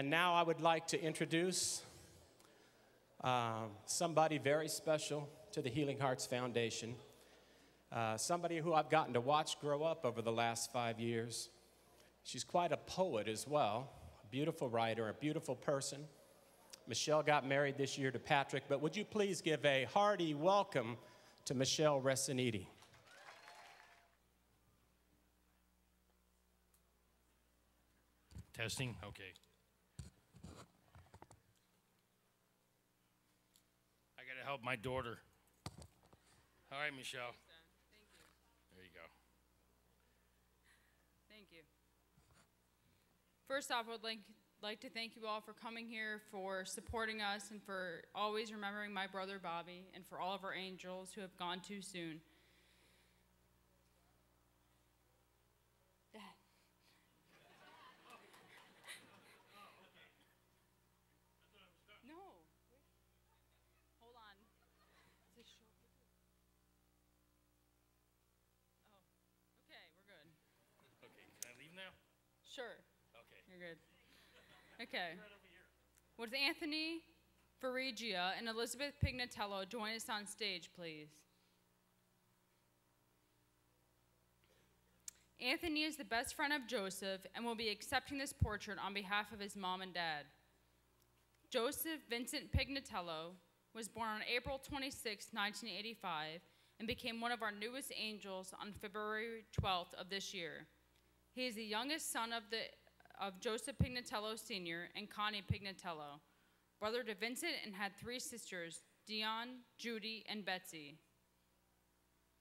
And now I would like to introduce um, somebody very special to the Healing Hearts Foundation. Uh, somebody who I've gotten to watch grow up over the last five years. She's quite a poet as well, a beautiful writer, a beautiful person. Michelle got married this year to Patrick, but would you please give a hearty welcome to Michelle Resciniti? Testing? Okay. I got to help my daughter. All right, Michelle. Thank you. There you go. Thank you. First off, I would like, like to thank you all for coming here, for supporting us, and for always remembering my brother Bobby, and for all of our angels who have gone too soon. Dad. No. Hold on. Is this short? Oh, okay, we're good. Okay, can I leave now? Sure. Okay. You're good. Okay. Would Anthony Ferrigia and Elizabeth Pignatiello join us on stage, please? Anthony is the best friend of Joseph and will be accepting this portrait on behalf of his mom and dad. Joseph Vincent Pignatiello was born on April 26, 1985, and became one of our newest angels on February 12th of this year. He is the youngest son of, the, of Joseph Pignatiello Sr. and Connie Pignatiello, brother to Vincent, and had three sisters, Dion, Judy, and Betsy.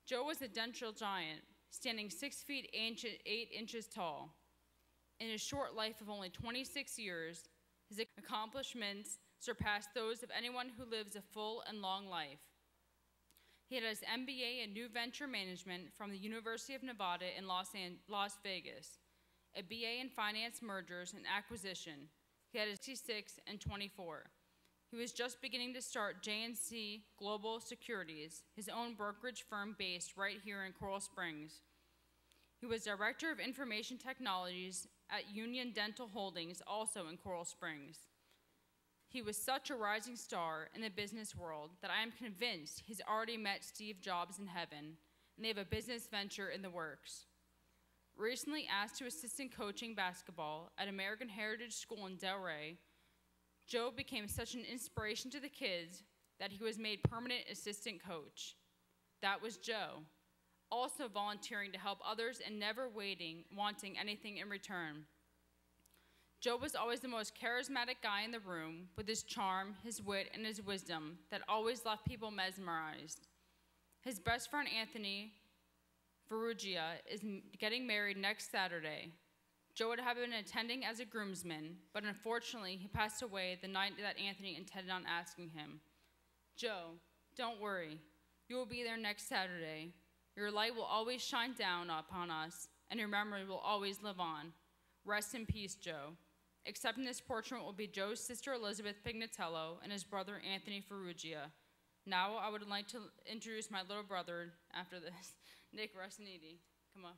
Joe was a dental giant, standing six feet eight inches tall. In his short life of only 26 years, his accomplishments surpassed those of anyone who lives a full and long life. He had his MBA in New Venture Management from the University of Nevada in Las, An- Las Vegas, a BA in Finance Mergers and Acquisition. He had his 66 and 24. He was just beginning to start JNC Global Securities, his own brokerage firm based right here in Coral Springs. He was Director of Information Technologies at Union Dental Holdings, also in Coral Springs. He was such a rising star in the business world that I am convinced he's already met Steve Jobs in heaven, and they have a business venture in the works. Recently asked to assist in coaching basketball at American Heritage School in Delray, Joe became such an inspiration to the kids that he was made permanent assistant coach. That was Joe, also volunteering to help others and never waiting, wanting anything in return. Joe was always the most charismatic guy in the room with his charm, his wit, and his wisdom that always left people mesmerized. His best friend Anthony Ferrugia is getting married next Saturday. Joe would have been attending as a groomsman, but unfortunately, he passed away the night that Anthony intended on asking him. Joe, don't worry. You will be there next Saturday. Your light will always shine down upon us, and your memory will always live on. Rest in peace, Joe. Accepting this portrait will be Joe's sister Elizabeth Pignatiello and his brother Anthony Ferrugia. Now I would like to introduce my little brother after this, Nick Resciniti. Come on.